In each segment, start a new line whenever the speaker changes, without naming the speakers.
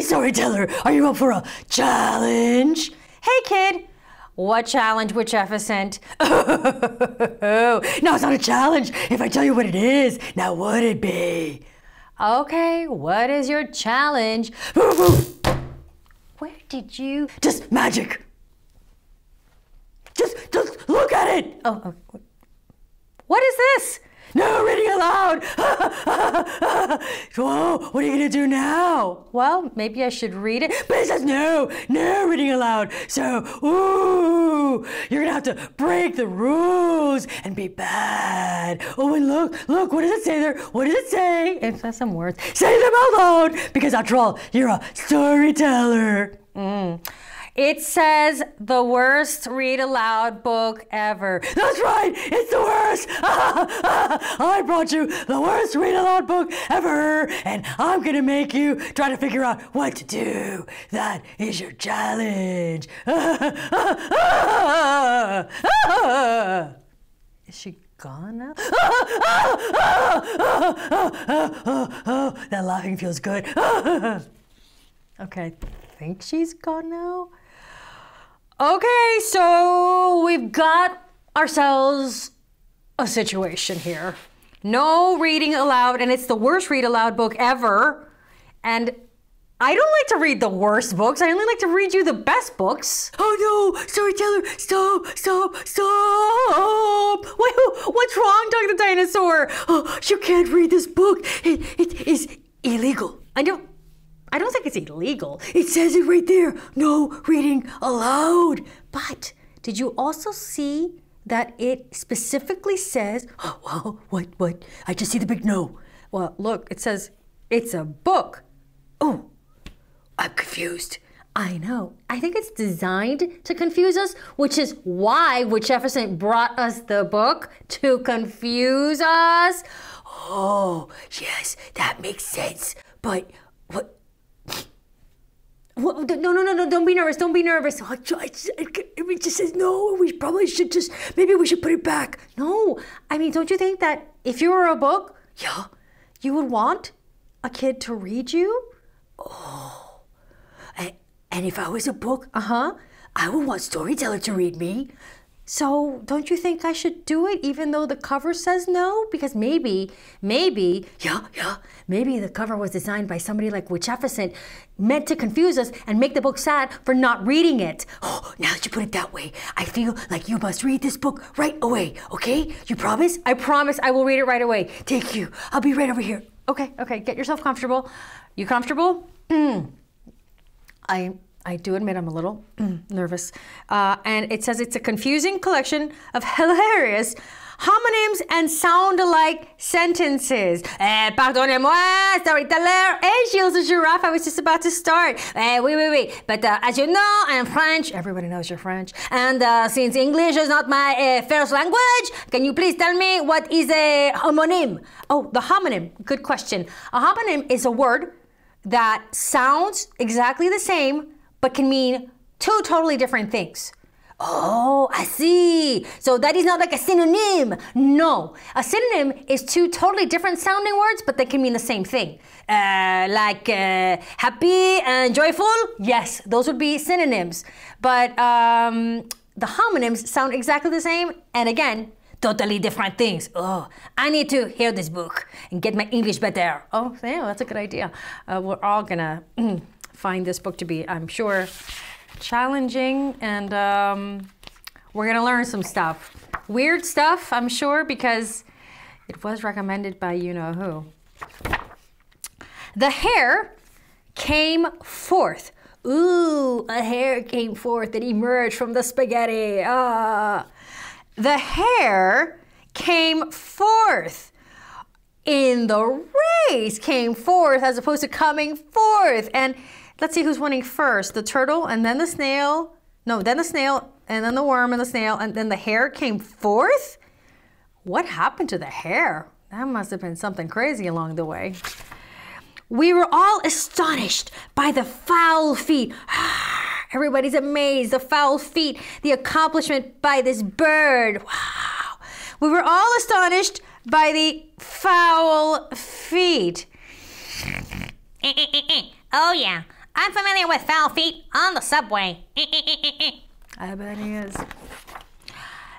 Hey, storyteller, are you up for a challenge?
Hey, kid. What challenge, Witcheficent?
Oh, no, it's not a challenge. If I tell you what it is, now would it be?
Okay, what is your challenge? Where did you?
Just magic. Just, just look at it.
Oh, oh, what is this?
No reading aloud. Whoa, oh, what are you gonna do now?
Well, maybe I should read it.
But it says no, no reading aloud. So, ooh, you're gonna have to break the rules and be bad. Oh, and look, look, what does it say there? What does it say?
It says some words.
Say them out loud, because after all, you're a storyteller. Mm.
It says the worst read aloud book ever.
That's right, it's the worst. I brought you the worst read aloud book ever, and I'm gonna make you try to figure out what to do. That is your challenge.
Is she gone now?
that laughing feels good.
Okay, I think she's gone now. Okay, so we've got ourselves a situation here. No reading aloud, and it's the worst read aloud book ever. And I don't like to read the worst books. I only like to read you the best books.
Oh no, storyteller, stop, stop, stop.
Wait, what's wrong, Doug the Dinosaur?
Oh, you can't read this book. It, it is illegal.
I don't. I don't think it's illegal.
It says it right there. No reading allowed.
But did you also see that it specifically says,
Oh, wow, what, what? I just see the big no.
well, look, it says it's a book.
Oh, I'm confused.
I know. I think it's designed to confuse us, which is why Witcheficent brought us the book to confuse us.
Oh, yes, that makes sense. But what?
No, no, no, no! Don't be nervous. Don't be nervous.
I, I, it just says no. We probably should just, maybe we should put it back.
No, I mean, don't you think that if you were a book,
Yeah.
you would want a kid to read you?
And, and if I was a book,
Uh huh.
I would want Storyteller to read me.
So don't you think I should do it even though the cover says no? Because maybe, maybe,
Yeah, yeah.
maybe the cover was designed by somebody like Witcheficent, meant to confuse us and make the book sad for not reading it.
Oh, now that you put it that way, I feel like you must read this book right away, okay? You promise?
I promise I will read it right away.
Thank you. I'll be right over here.
Okay, okay, get yourself comfortable. You comfortable? Mm. I I do admit I'm a little mm, nervous. Uh, and it says it's a confusing collection of hilarious homonyms and sound-alike sentences. Eh, pardonnez-moi, storyteller. Hey, Gilles the giraffe, I was just about to start. Eh, oui, oui, oui. But uh, as you know, I'm French. Everybody knows you're French. And uh, since English is not my uh, first language, can you please tell me what is a homonym? Oh, the homonym. Good question. A homonym is a word that sounds exactly the same but can mean two totally different things. Oh, I see. So that is not like a synonym. No. A synonym is two totally different sounding words, but they can mean the same thing. Uh, like uh, happy and joyful. Yes, those would be synonyms. But um, the homonyms sound exactly the same, and again, totally different things. Oh, I need to hear this book and get my English better. Oh, yeah, that's a good idea. Uh, we're all gonna find this book to be, I'm sure, challenging, and um, we're gonna learn some stuff. Weird stuff, I'm sure, because it was recommended by you know who. The hair came forth. Ooh, a hair came forth and emerged from the spaghetti. Ah. The hair came forth in the race, came forth as opposed to coming forth. And let's see who's winning first the turtle and then the snail. No, then the snail and then the worm and the snail and then the hare came forth? What happened to the hare? That must have been something crazy along the way. We were all astonished by the foul feat. Everybody's amazed. The foul feat, the accomplishment by this bird. Wow. We were all astonished by the foul feat.
Oh, yeah.
I'm familiar with foul feet on the subway. I bet he is.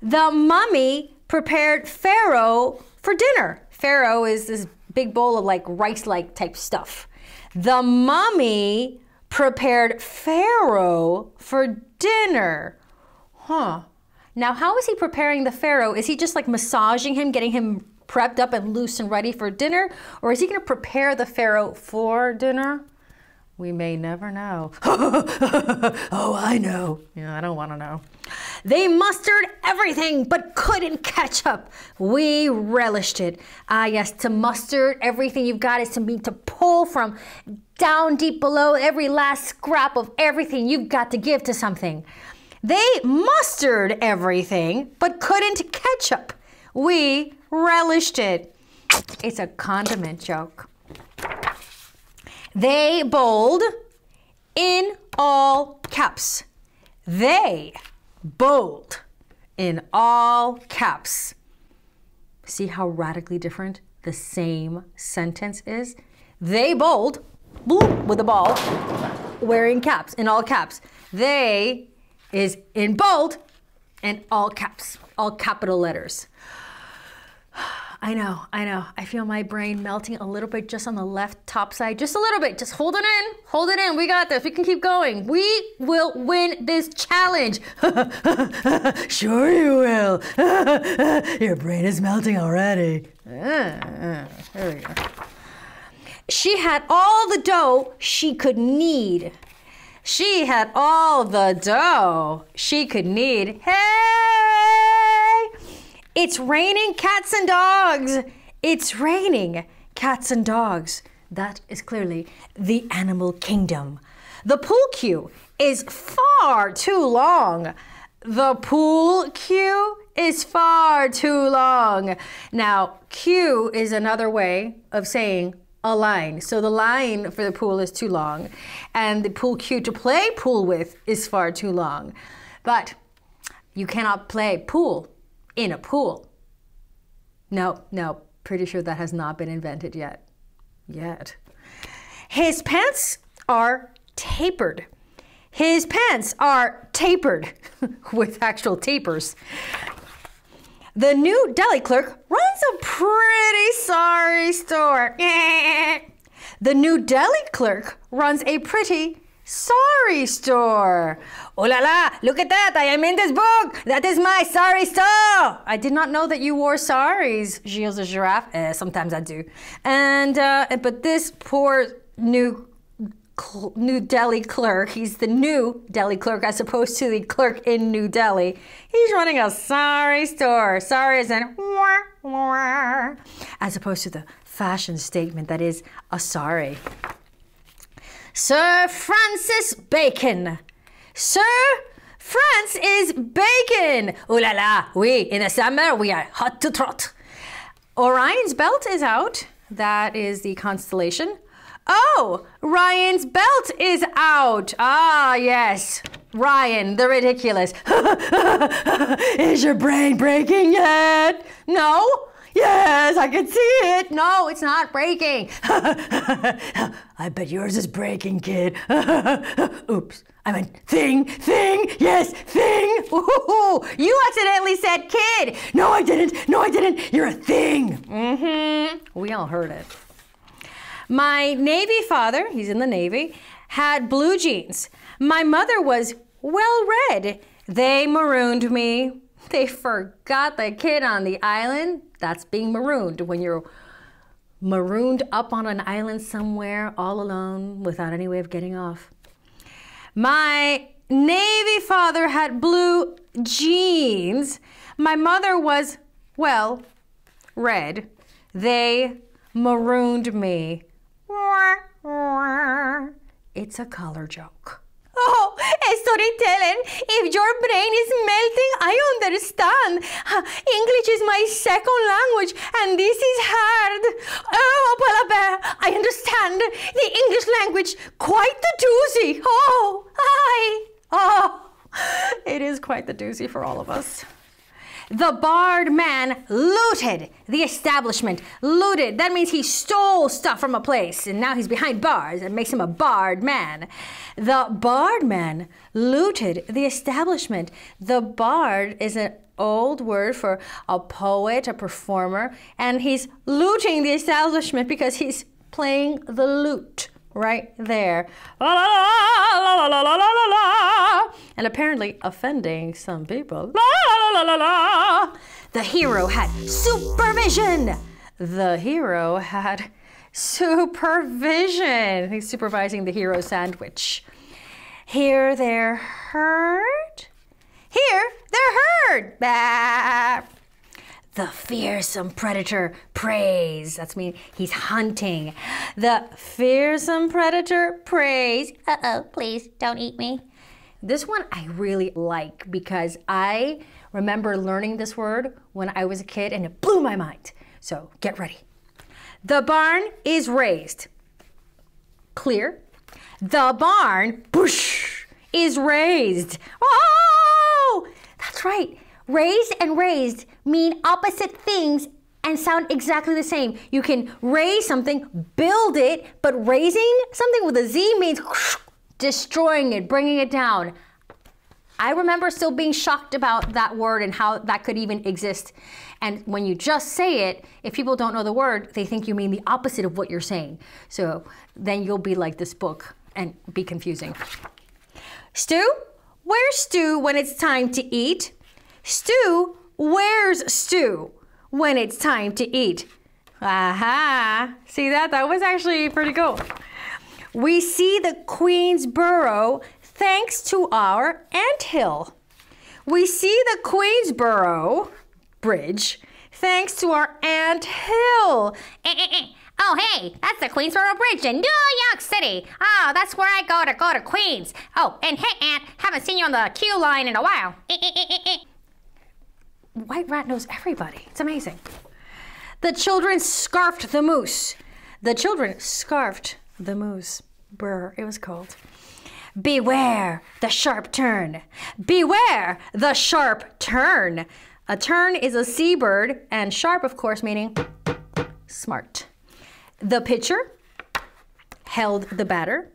The mummy prepared Pharaoh for dinner. Pharaoh is this big bowl of like rice like type stuff. The mummy prepared Pharaoh for dinner. Huh. Now, how is he preparing the Pharaoh? Is he just like massaging him, getting him prepped up and loose and ready for dinner? Or is he going to prepare the Pharaoh for dinner? We may never know.
oh, I know.
Yeah, I don't want to know. They mustered everything but couldn't catch up. We relished it. Ah, yes, to muster everything you've got is to mean to pull from down deep below every last scrap of everything you've got to give to something. They mustered everything but couldn't catch up. We relished it. It's a condiment joke. They bold in all caps. They bold in all caps. See how radically different the same sentence is? They bold, boop, with a ball, wearing caps, in all caps. They is in bold and all caps, all capital letters. I know, I know. I feel my brain melting a little bit just on the left top side. Just a little bit. Just hold it in. Hold it in. We got this. We can keep going. We will win this challenge.
sure you will. Your brain is melting already.
Uh, uh, uh, there we go. She had all the dough she could need. She had all the dough she could need. Hey! It's raining cats and dogs. It's raining cats and dogs. That is clearly the animal kingdom. The pool cue is far too long. The pool cue is far too long. Now, cue is another way of saying a line. So the line for the pool is too long, and the pool cue to play pool with is far too long. But you cannot play pool in a pool. No, no, pretty sure that has not been invented yet. Yet. His pants are tapered. His pants are tapered with actual tapers. The new deli clerk runs a pretty sorry store. the new deli clerk runs a pretty sorry store. Oh la la, look at that. I am in this book. That is my sorry store. I did not know that you wore saris, Gilles the giraffe. Uh, sometimes I do. And, uh, but this poor new New Delhi clerk. He's the new Delhi clerk as opposed to the clerk in New Delhi. He's running a sorry store. Sorry as in as opposed to the fashion statement that is a sari. Sir Francis Bacon. Sir France is Bacon. Ooh la la, we in the summer we are hot to trot. Orion's belt is out. That is the constellation. Oh, Ryan's belt is out. Ah, yes. Ryan, the ridiculous.
is your brain breaking yet?
No.
Yes, I can see it.
No, it's not breaking.
I bet yours is breaking, kid. Oops. I meant thing, thing, yes, thing.
Ooh, you accidentally said kid.
No, I didn't. No, I didn't. You're a thing.
Mm-hmm. We all heard it. My Navy father, he's in the Navy, had blue jeans. My mother was well read. They marooned me. They forgot the kid on the island. That's being marooned when you're marooned up on an island somewhere all alone without any way of getting off. My Navy father had blue jeans. My mother was, well, red. They marooned me. It's a color joke.
Oh, a storytelling. If your brain is melting, I understand. English is my second language, and this is hard. Oh, Abuela Bear, I understand the English language quite the doozy. Oh, hi.
Oh, it is quite the doozy for all of us. The barred man looted the establishment. Looted. That means he stole stuff from a place and now he's behind bars. It makes him a barred man. The barred man looted the establishment. The bard is an old word for a poet, a performer, and he's looting the establishment because he's playing the lute right there. La, la, la, la, la, la, la, la, la. And apparently offending some people. La, la, la, la, la. The hero had supervision. The hero had supervision. He's supervising the hero sandwich. Here they're heard. Here they're heard. Bah. The fearsome predator preys. That's mean he's hunting. The fearsome predator preys.
Uh oh, please don't eat me.
This one I really like because I remember learning this word when I was a kid and it blew my mind. So get ready. The barn is raised. Clear. The barn, bush, is raised. Oh, that's right. Raised and raised mean opposite things and sound exactly the same. You can raise something, build it, but raising something with a Z means destroying it, bringing it down. I remember still being shocked about that word and how that could even exist. And when you just say it, if people don't know the word, they think you mean the opposite of what you're saying. So then you'll be like this book and be confusing. Stew? Where's stew when it's time to eat? Stew, where's stew when it's time to eat? Aha! See that? That was actually pretty cool. We see the Queen's burrow thanks to our anthill. We see the queen's Queensboro Bridge thanks to our anthill.
Eh, eh, eh. Oh, hey, that's the Queensboro Bridge in New York City. Oh, that's where I go to go to Queens. Oh, and hey, Aunt, haven't seen you on the Q line in a while. Eh, eh, eh, eh, eh.
White Rat knows everybody. It's amazing. The children scarfed the moose. The children scarfed the moose. Brr, it was cold. Beware the sharp turn. Beware the sharp turn. A turn is a seabird, and sharp, of course, meaning smart. The pitcher held the batter.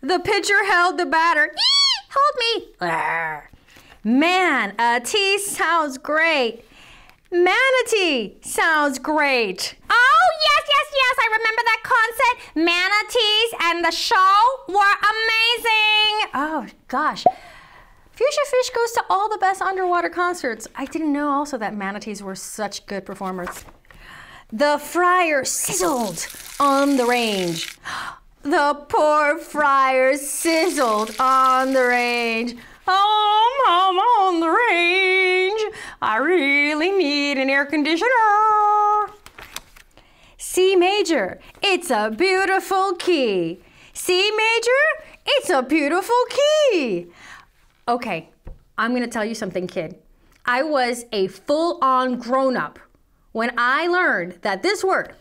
The pitcher held the batter. Hold me. Man, a tea sounds great. Manatee sounds great.
Oh, yes, yes, yes. I remember that concert. Manatees and the show were amazing.
Oh, gosh. Fuchsia Fish goes to all the best underwater concerts. I didn't know also that manatees were such good performers. The fryer sizzled on the range. The poor fryer sizzled on the range. Oh, I'm on the range. I really need an air conditioner. C major, it's a beautiful key. C major, it's a beautiful key. Okay, I'm gonna tell you something, kid. I was a full on grown up when I learned that this word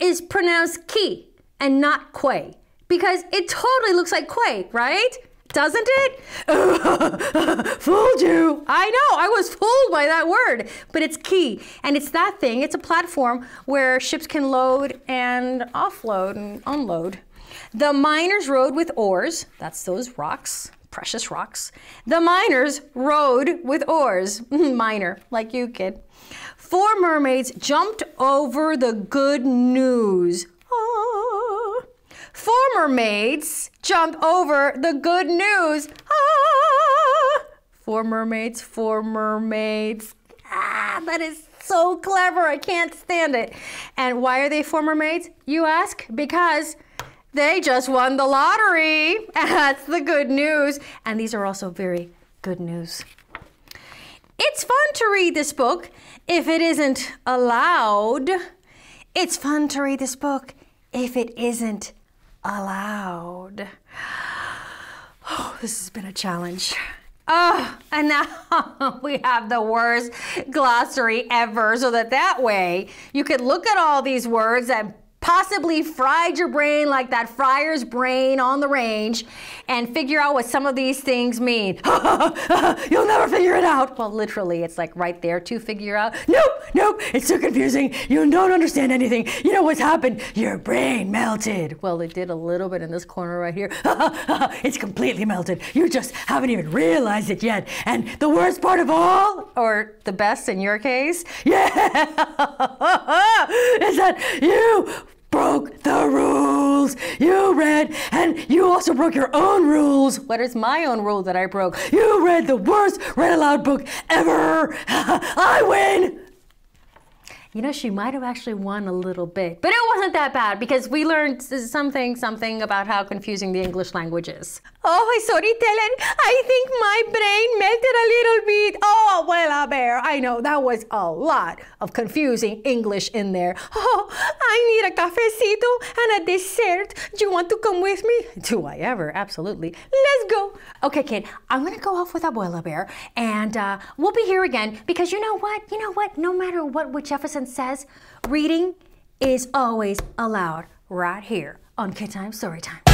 is pronounced key and not quay because it totally looks like quay, right? Doesn't it? fooled you. I know, I was fooled by that word, but it's key. And it's that thing, it's a platform where ships can load and offload and unload. The miners rode with oars, that's those rocks, precious rocks. The miners rode with oars, miner, like you, kid. Four mermaids jumped over the good news. Ah. Four maids jump over the good news. Ah! Four mermaids, four mermaids. Ah, that is so clever. I can't stand it. And why are they four mermaids, you ask? Because they just won the lottery. That's the good news. And these are also very good news. It's fun to read this book if it isn't allowed. It's fun to read this book if it isn't allowed. Oh, this has been a challenge. Oh, and now we have the worst glossary ever, so that that way you could look at all these words and possibly fried your brain like that fryer's brain on the range and figure out what some of these things mean.
You'll never figure it out.
Well, literally, it's like right there to figure out.
Nope, nope, it's too confusing. You don't understand anything. You know what's happened? Your brain melted.
Well, it did a little bit in this corner right here.
it's completely melted. You just haven't even realized it yet. And the worst part of all,
Or the best in your case.
yeah, is that you broke the rules. You read, and you also broke your own rules.
What is my own rule that I broke?
You read the worst read aloud book ever. I win.
You know, she might have actually won a little bit, but it wasn't that bad because we learned something, something about how confusing the English language is.
Oh, I sorry, Telen. I think my brain melted a little bit. Oh, well, bear. I know that was a lot of confusing English in there. Oh, I need a cafecito and a dessert. Do you want to come with me?
Do I ever? Absolutely.
Let's go.
Okay, kid, I'm gonna go off with Abuela Bear, and uh, we'll be here again because you know what? You know what? No matter what Wood Jefferson says, reading is always allowed right here on Kid Time Story Time.